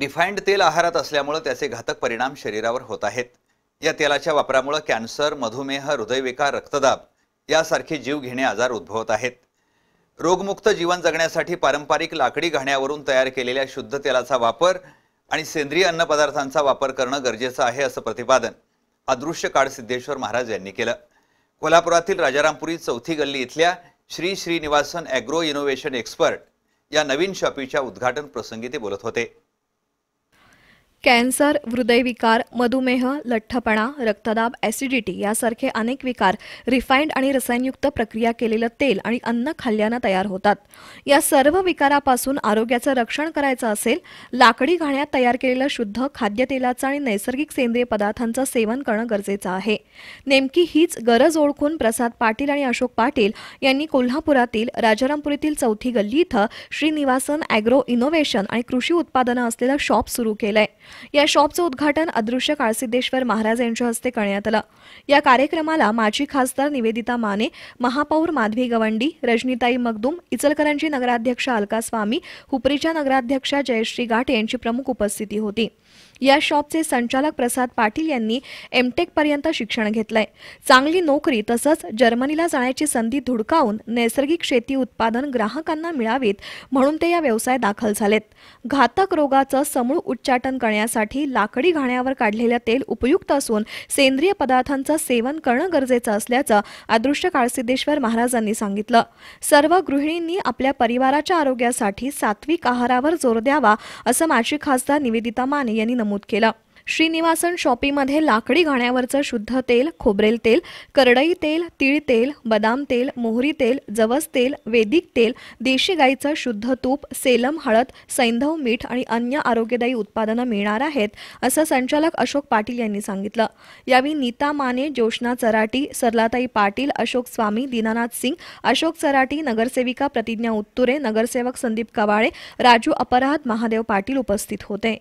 Refined तेल आहारात असल्यामुळं त्याचे घातक परिणाम शरीरावर होत आहेत. या तेलाच्या वापरामुळं कॅन्सर मधुमेह हृदयविकार रक्तदाब यासारखे जीवघेणे आजार उद्भवत आहेत. रोगमुक्त जीवन जगण्यासाठी पारंपरिक लाकडी घाण्यावरून तयार केलेल्या शुद्ध तेलाचा वापर आणि सेंद्रिय अन्नपदार्थांचा वापर करणं गरजेचं आहे असं प्रतिपादन अदृश्य काळ सिद्धेश्वर महाराज यांनी केलं. कोल्हापुरातील राजारामपुरी चौथी गल्ली इथल्या Shri Srinivasan agro innovation expert या नवीन शॉपीच्या उद्घाटन प्रसंगी ते बोलत होते. कॅन्सर हृदयविकार मधुमेह लठ्ठपणा रक्तदाब ॲसिडिटी यासारखे अनेक विकार रिफाईंड आणि रसायनयुक्त प्रक्रिया केलेलं तेल आणि अन्न खाल्ल्यानं तयार होतात. या सर्व विकारापासून आरोग्याचं रक्षण करायचं असेल लाकडी घाण्यात तयार केलेलं शुद्ध खाद्यतेलाचं आणि नैसर्गिक सेंद्रिय पदार्थांचं सेवन करणं गरजेचं आहे. नेमकी हीच गरज ओळखून प्रसाद पाटील आणि अशोक पाटील यांनी कोल्हापुरातील राजारामपुरीतील चौथी गल्ली इथं श्रीनिवासन ॲग्रो इनोव्हेशन आणि कृषी उत्पादनं असलेलं शॉप सुरू केलं आहे या शॉपचं उद्घाटन अदृश्य काळसिद्धेश्वर महाराज यांच्या हस्ते करण्यात आलं. या कार्यक्रमाला माजी खासदार निवेदिता माने महापौर माधवी गवंडी रजनीताई मगदुम इचलकरंजी नगराध्यक्ष अलका स्वामी हुपरीच्या नगराध्यक्षा जयश्री गाठे यांची प्रमुख उपस्थिती होती. या शॉपचे संचालक प्रसाद पाटील यांनी एमटेक पर्यंत शिक्षण घेतलंय. चांगली नोकरी तसंच जर्मनीला जाण्याची संधी धुडकावून नैसर्गिक शेती उत्पादन ग्राहकांना मिळावीत म्हणून ते या व्यवसाय दाखल झालेत. घातक रोगाचं समूळ उच्चाटन करण्यासाठी लाकडी घाण्यावर काढलेलं तेल उपयुक्त असून सेंद्रिय पदार्थांचं सेवन करणं गरजेचं असल्याचं अदृश्य काळसिद्धेश्वर महाराजांनी सांगितलं. सर्व गृहिणींनी आपल्या परिवाराच्या आरोग्यासाठी सात्विक आहारावर जोर द्यावा असं माजी खासदार निवेदिता माने यांनी नमूद केलं. श्रीनिवासन शॉपीमध्ये लाकडी घाण्यावरचं शुद्ध तेल खोबरेल तेल करडई तेल तीळ तेल बदाम तेल मोहरी तेल जवस तेल वेदिक तेल देशी गाईचं शुद्ध तूप सेलम हळद सैंधव मीठ आणि अन्य आरोग्यदायी उत्पादनं मिळणार आहेत असं संचालक अशोक पाटील यांनी सांगितलं. यावेळी नीता माने जोशना चराटी सरलाताई पाटील अशोक स्वामी दीनानाथ सिंग अशोक चराटी नगरसेविका प्रतिज्ञा उत्तुरे नगरसेवक संदीप कवाळे राजू अपराध महादेव पाटील उपस्थित होते.